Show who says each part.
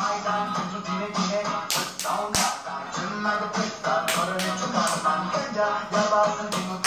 Speaker 1: I don't going to